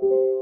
you.